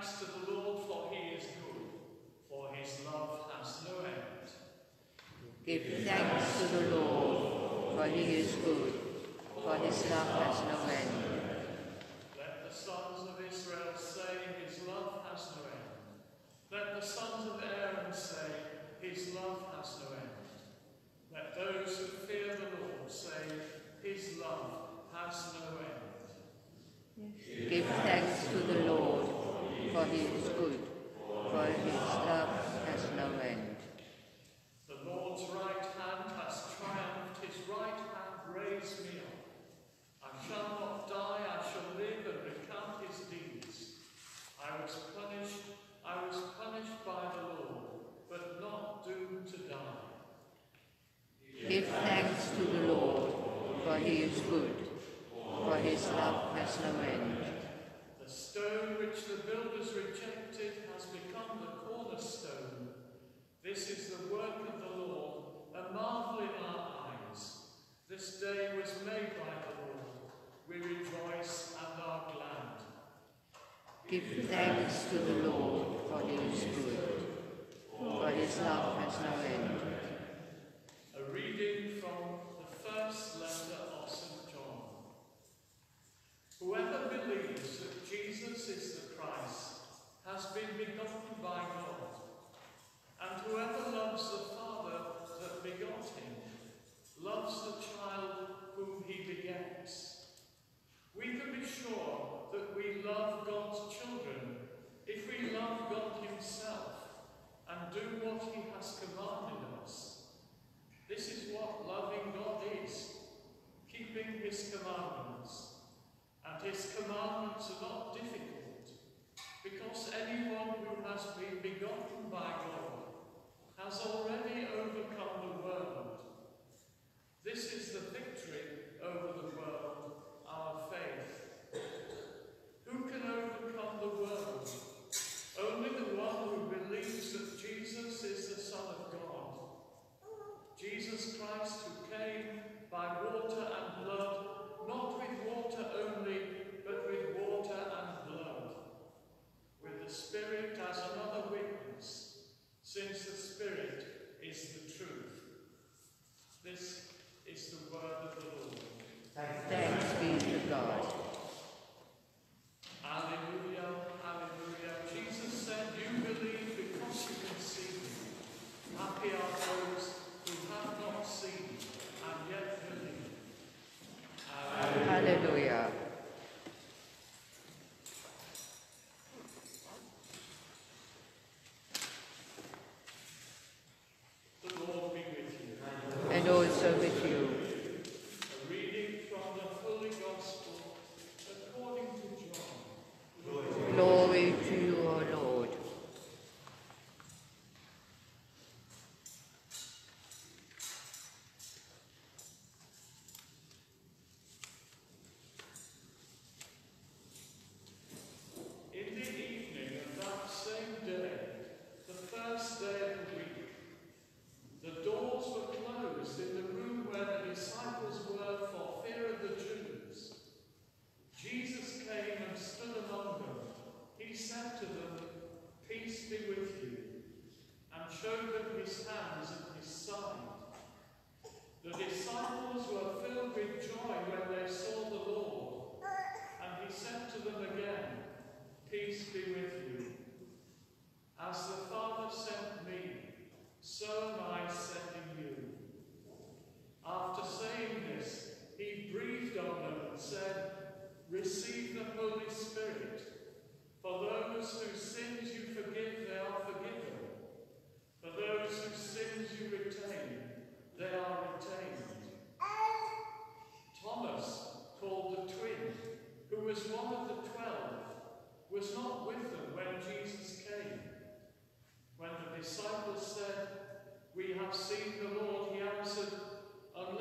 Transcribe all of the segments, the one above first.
thanks to the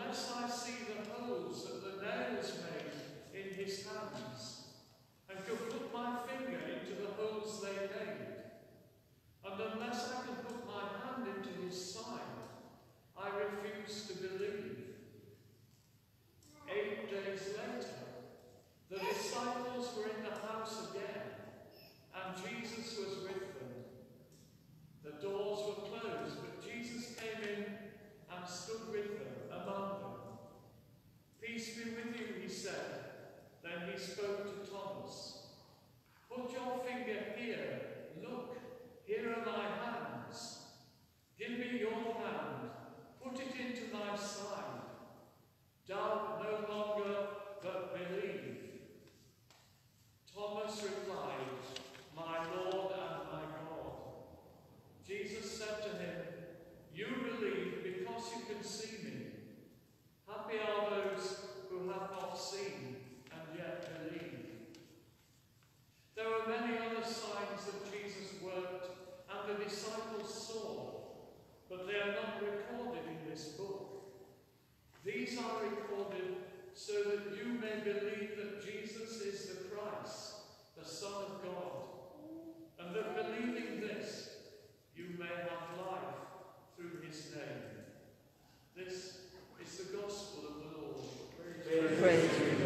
Unless I see the holes that the nails made in his hands, and can put my finger into the holes they made. And unless I can put my hand into his side, I refuse to believe. Eight days later, the disciples were in the house again, and Jesus was with them. The doors were closed, but Jesus came in and stood with them above them. Peace be with you, he said. Then he spoke to Thomas. Put your finger here. Look, here are my hands. Give me your hand. Put it into my side. Doubt no longer, but believe. Thomas replied, My Lord and my God. Jesus said to him, You believe because you can see me. Happy are those who have not seen and yet believe. There are many other signs that Jesus worked and the disciples saw, but they are not recorded in this book. These are recorded so that you may believe that Jesus is the Christ, the Son of God, and that believing this, you may have life through his name. This the gospel of the Lord. Praise,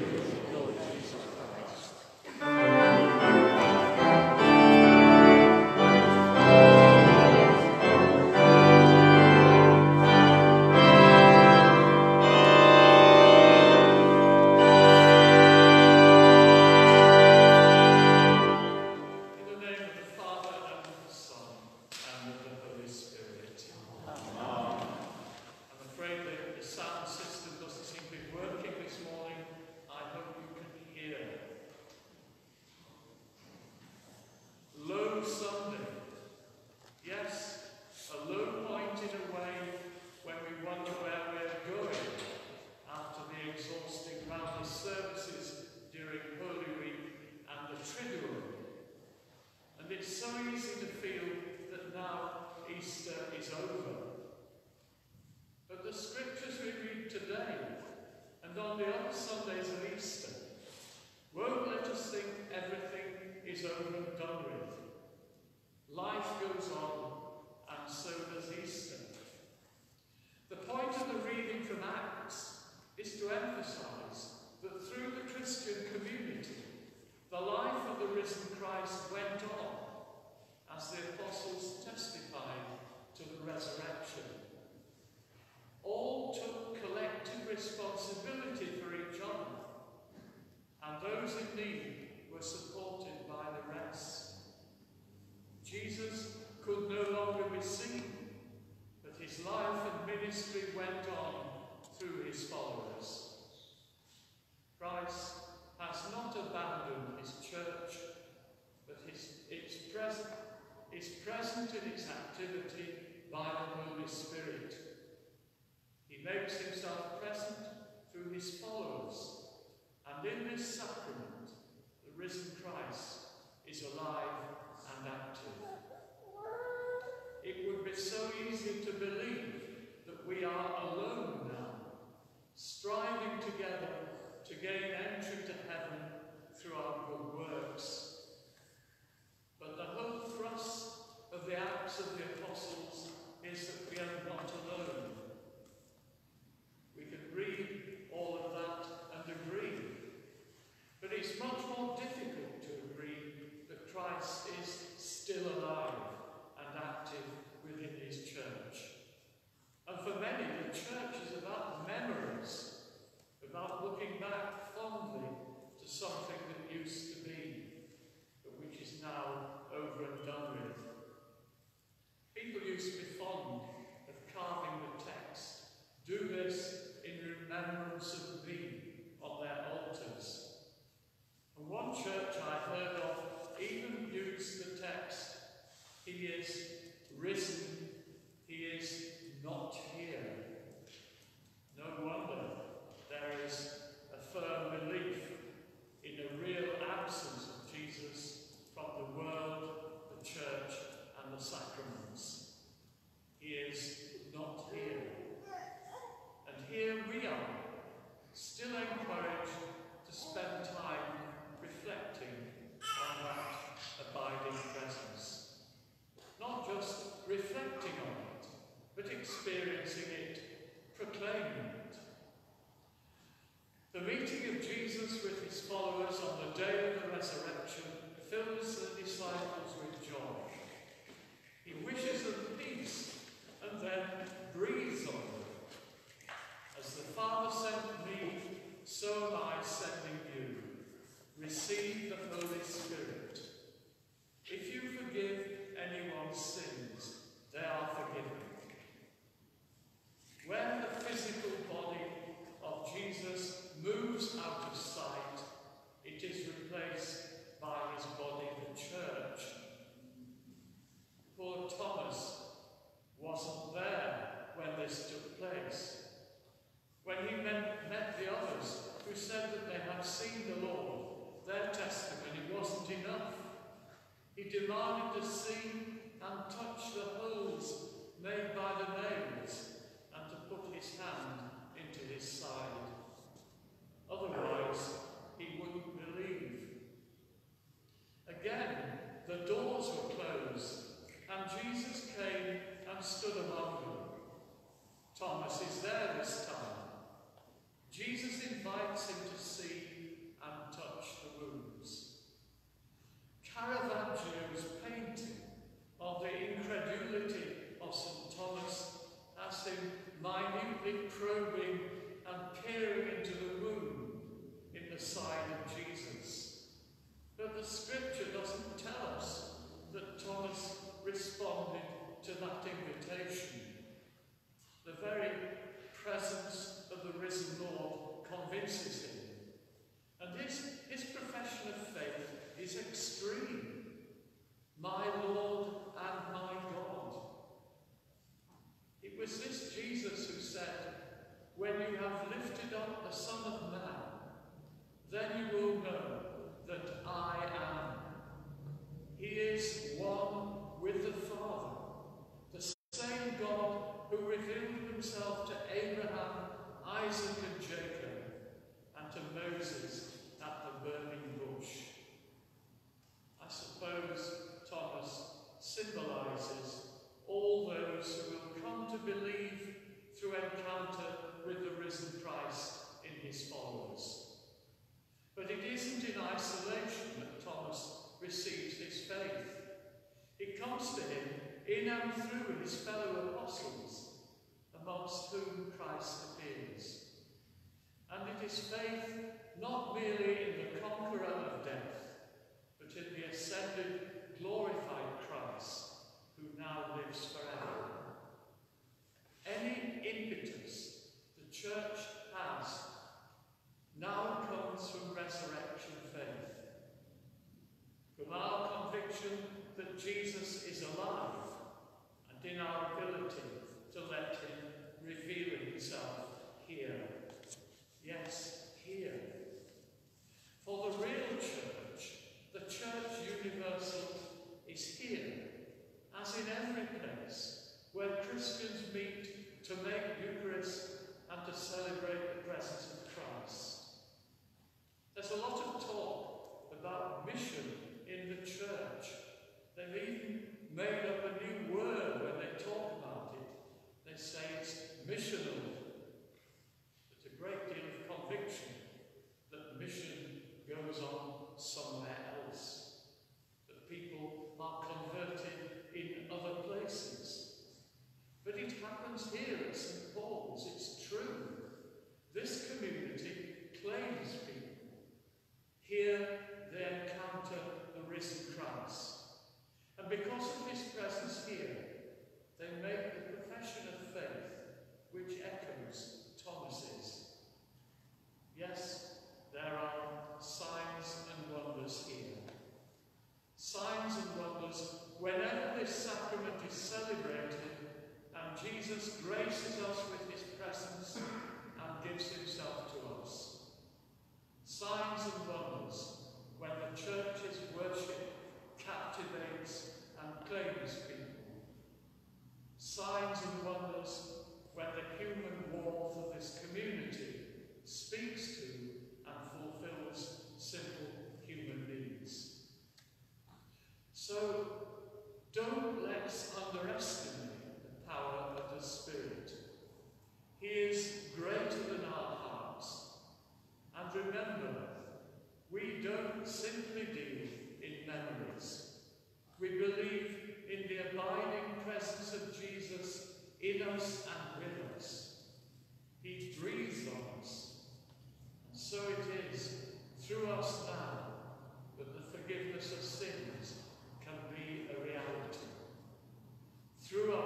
something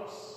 us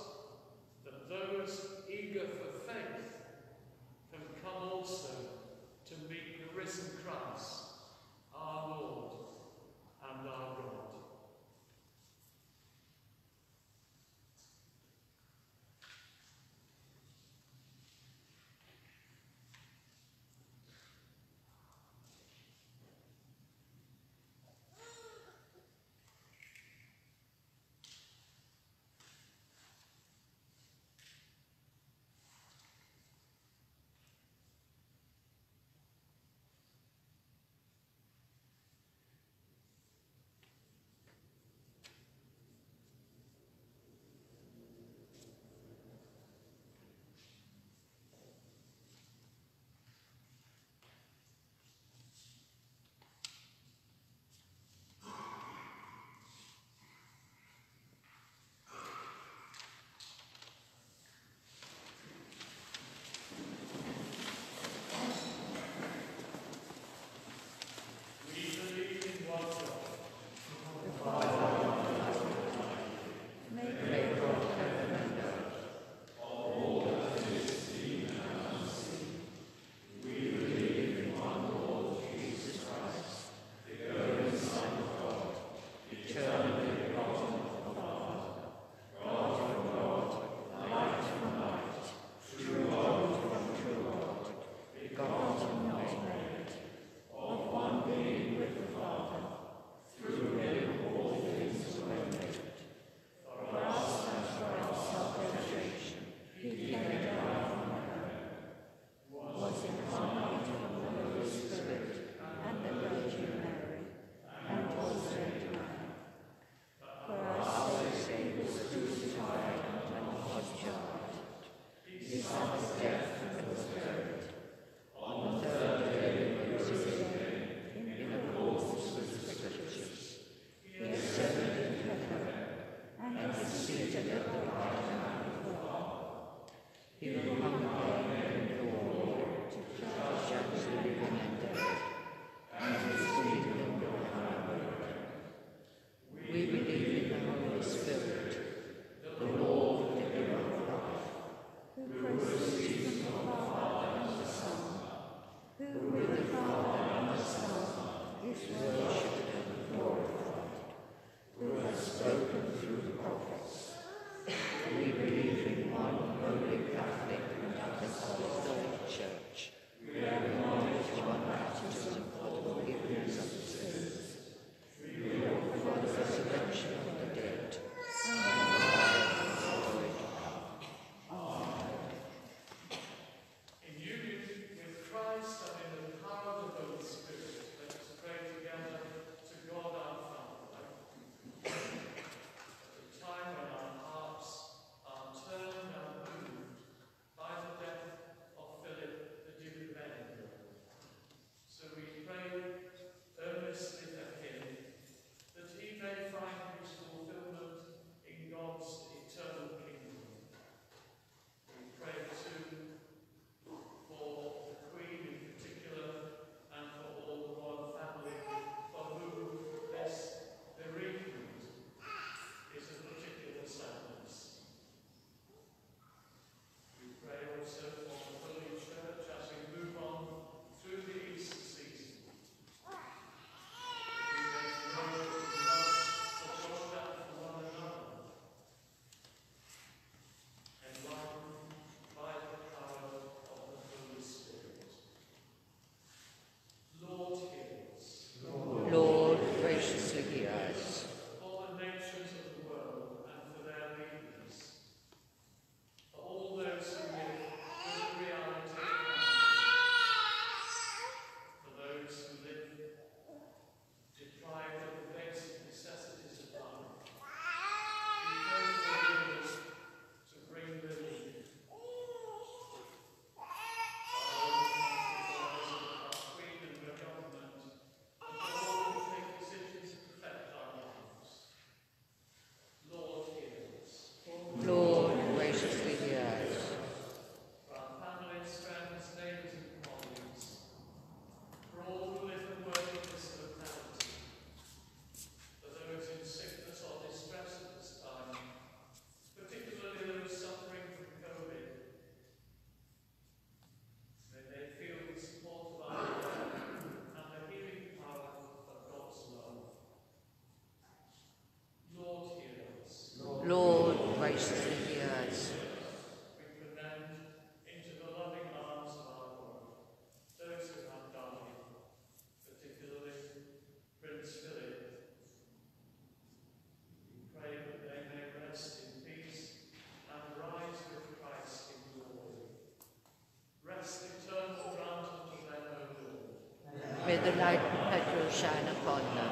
the light perpetual shine upon them.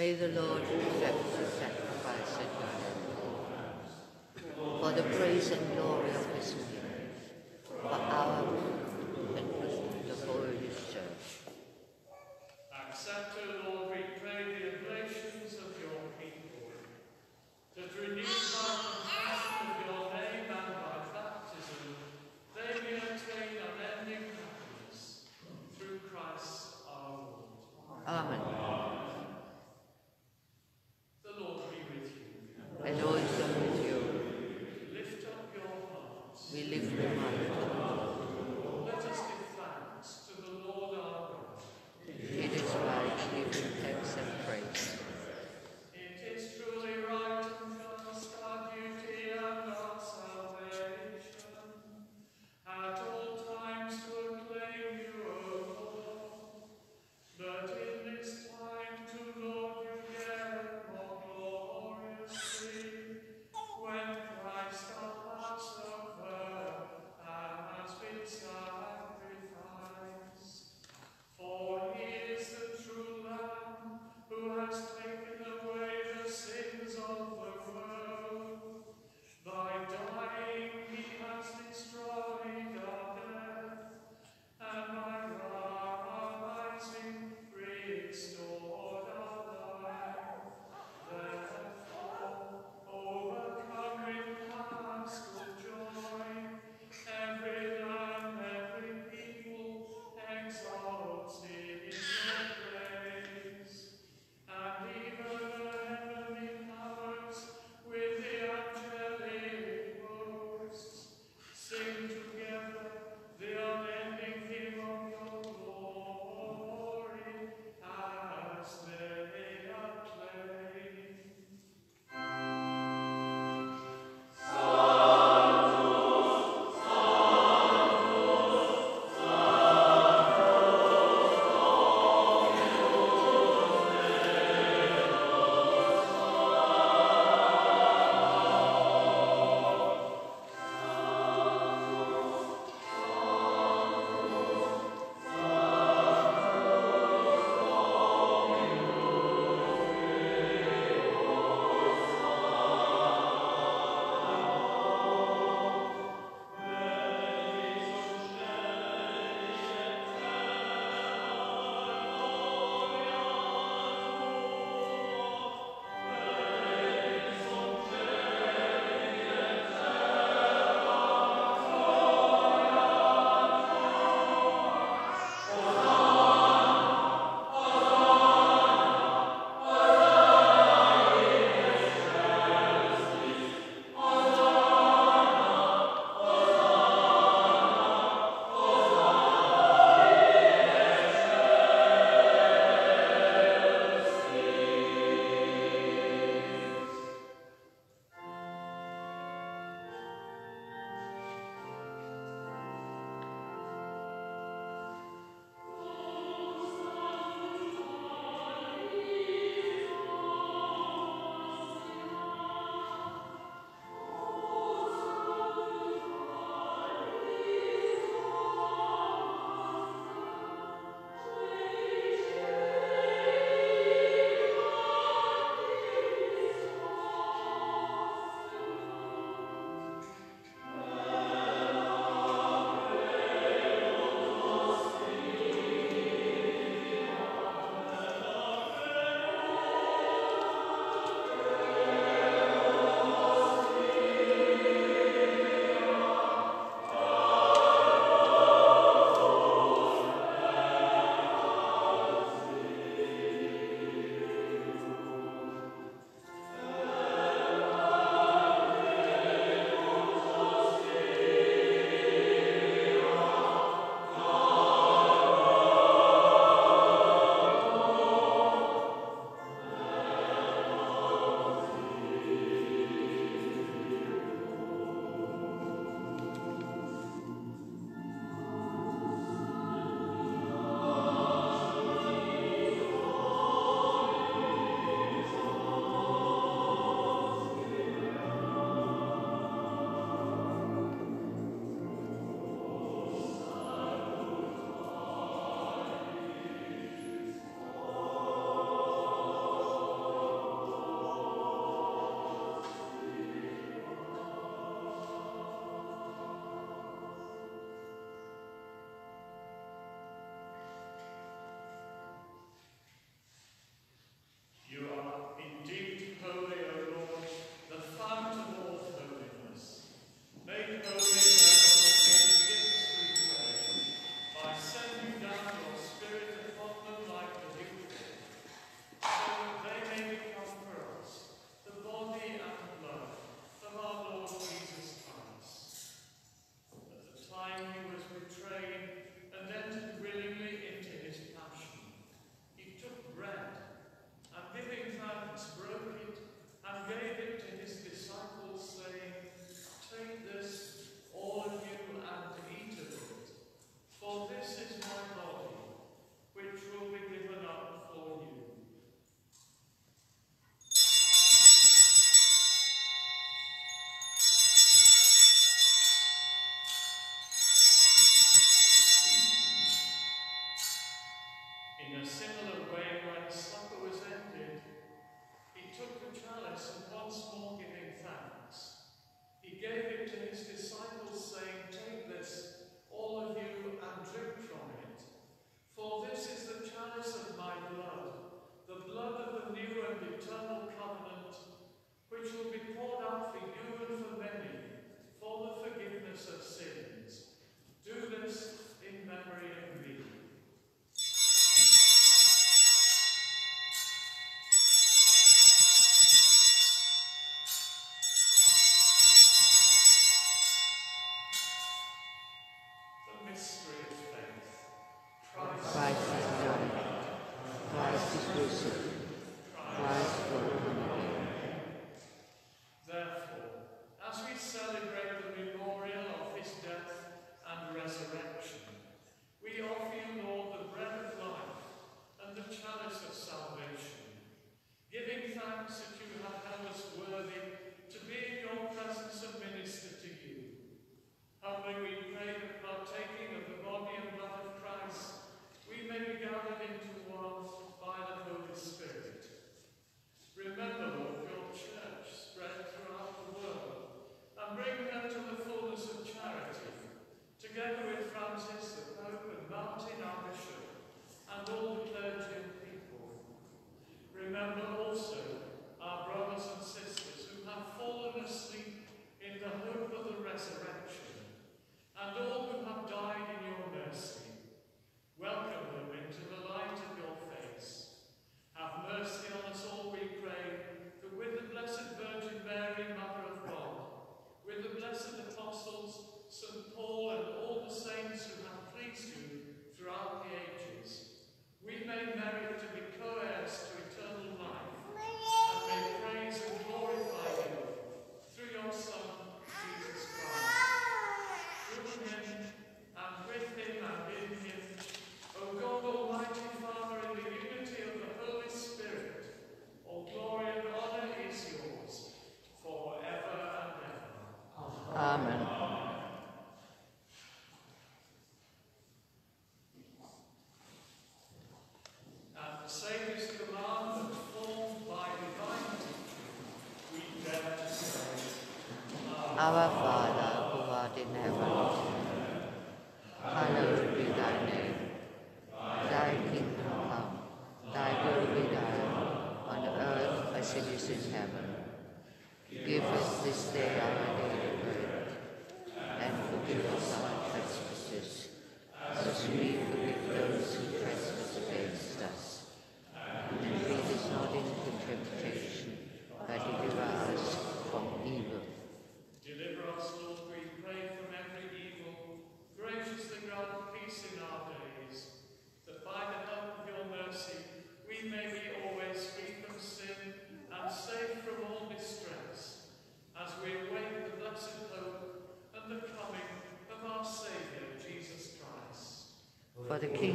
May the Lord Our Father, who art in heaven, hallowed be thy name. Thy kingdom come, thy will be done, on earth as it is in heaven. Give us this day our daily bread, and forgive us our trespasses, as we forgive those who trespass against us. And lead us not into temptation, but deliver us from evil. Deliver us, Lord, we pray, from every evil. Graciously grant peace in our days, that by the help of your mercy we may be always free from sin and safe from all distress, as we await the blessed hope and the coming of our Saviour, Jesus Christ. For the kingdom,